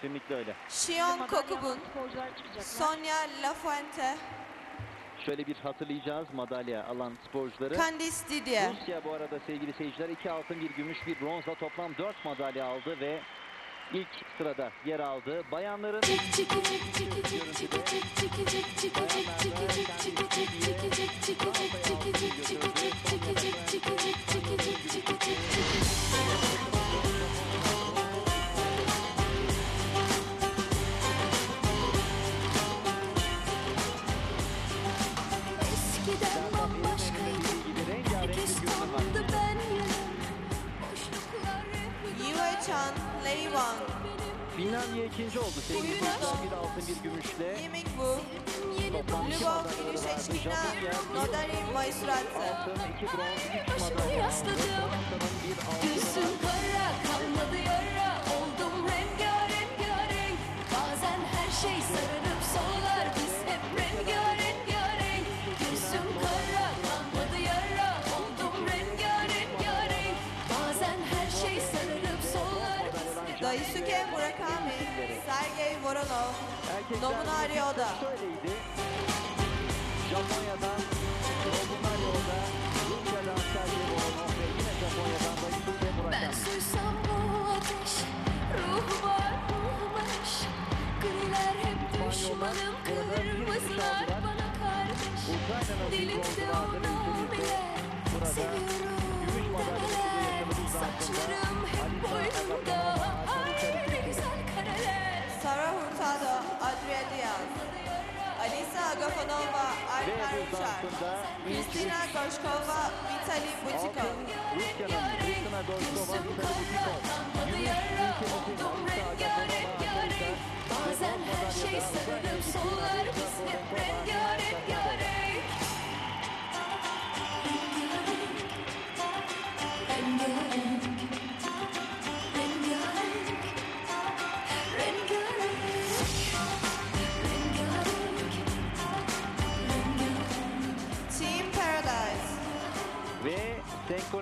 Kesinlikle öyle. Şion Kokubun. Sonia Lafuente, Şöyle bir hatırlayacağız madalya alan sporcuları. Candice Didier. Rusya bu arada sevgili seyirciler iki altın bir gümüş bir bronzla toplam 4 madalya aldı ve ilk sırada yer aldı. Bayanların Wang, Finlandiya ikinci oldu sevgili seyirciler. Bir altın bir gümüşle. Yiming Wu, yeni Toplam üç Lubov madalyaları vardı. Ilishechkina, Japonya bir Nodari Moisuratse. altın, iki bronz, üç Başımı madalya aldı. yasladım. Var. kara kalmadı Daisuke Murakami, Sergey Voronov, Nobunari Oda. Japonya'dan İlk Kristina Gorshkova, Vitali Butikov. Kristina Gorshkova, Vitali Butikov. Bazen her şey sararıp solar Biz hep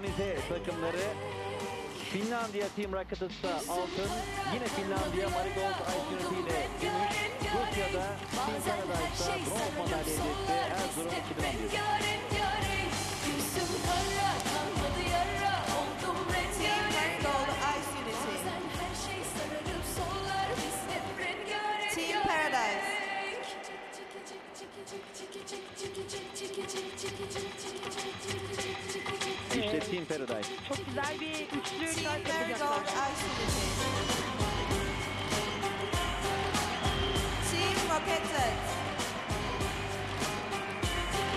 senkronize takımları. Finlandiya Team Rockets'ta altın, yine Finlandiya Marigold Ice ile gümüş, Rusya'da Team Paradise'da bronz madalya hedefti Erzurum 2011. İşte Team Paradise. Çok güzel bir üçlü Team yapacaklar. Rocketed,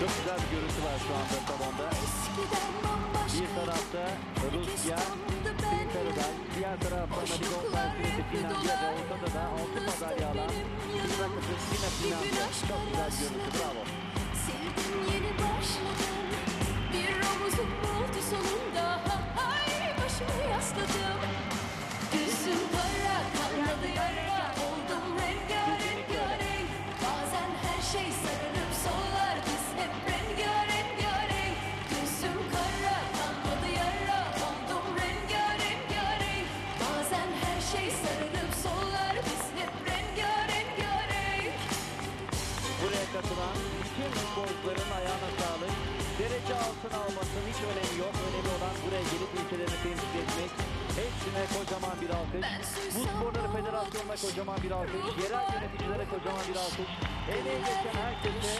Çok güzel bir görüntü var şu anda salonda. Bir tarafta Rusya, Team Paradise, diğer tarafta Ice ile Finlandiya ve ortada da altın madalya alan Rockets yine Finlandiya. Çok güzel bir görüntü, bravo. Sevdim yeni kocaman bir alkış. Bu sporları federasyonuna kocaman bir alkış. Yerel yöneticilere kocaman bir alkış. Emeği geçen herkese,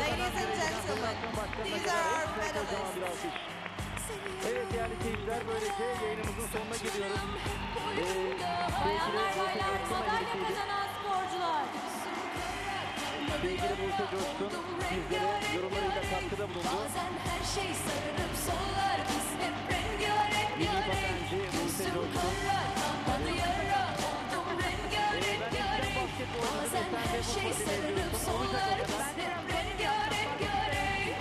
Ladies and gentlemen, these are our alkış. Evet değerli seyirciler böylece yayınımızın sonuna geliyoruz. Ee, Bayanlar baylar madalya kazanan sporcular. Sevgili Buse Coşkun her şey sararıp kadar. hep rengarenk rengarenk.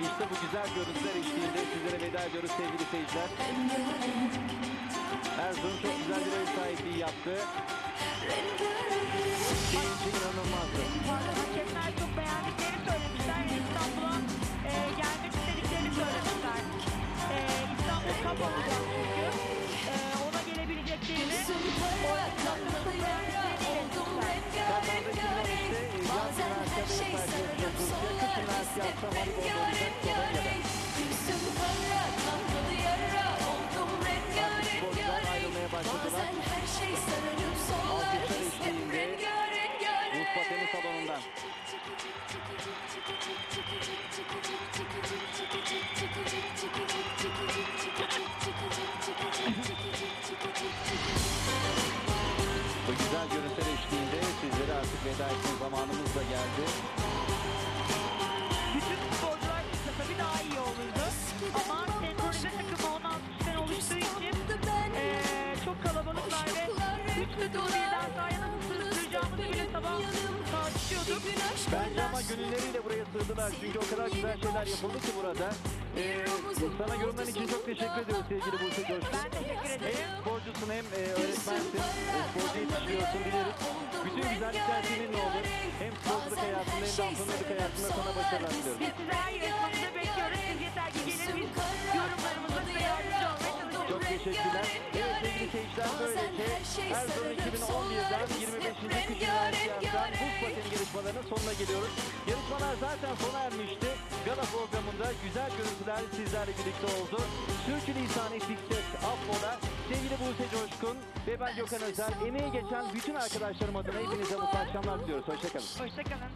İşte bu güzel görüntüler eşliğinde sizlere veda ediyoruz sevgili seyirciler. Erzurum çok güzel bir ev sahipliği yaptı. Da geldi. Bütün sporcular çıksa tabii daha iyi olurdu. Ama senkronize takımı 16 kişiden oluştuğu için eee, çok kalabalıklar ve üç takımı birden sahaya nasıl sığdıracağımızı bile sabah tartışıyorduk. Bence ama gönülleriyle buraya sığdılar. Çünkü o kadar güzel şeyler yapıldı ki burada. Ee, sana yorumların için çok teşekkür ediyoruz sevgili Buse Coşkun. Ben teşekkür ederim. Hem sporcusun hem e, öğretmensin. Sporcu yetiştiriyorsun biliriz. Bütün güzellikler seninle olur. Hem sporculuk hayatında hem de antrenörlük hayatında sana başarılar diliyorum. Biz sizi her yarışmamızda bekliyoruz. Siz yeter ki gelin biz yorumlarımızda teşekkürler. Evet sevgili seyirciler böylece Erzurum 2011'den 25. Kış Üniversitesi'nden buz pateni yarışmalarının sonuna geliyoruz. Yarışmalar zaten sona ermişti. Gala programında güzel görüntüler sizlerle birlikte oldu. Sürçülisan ettiksek affola. Sevgili Buse Coşkun ve ben Gökhan Özer. Emeği geçen bütün arkadaşlarım adına hepinize mutlu akşamlar diliyoruz. Hoşçakalın. Hoşçakalın.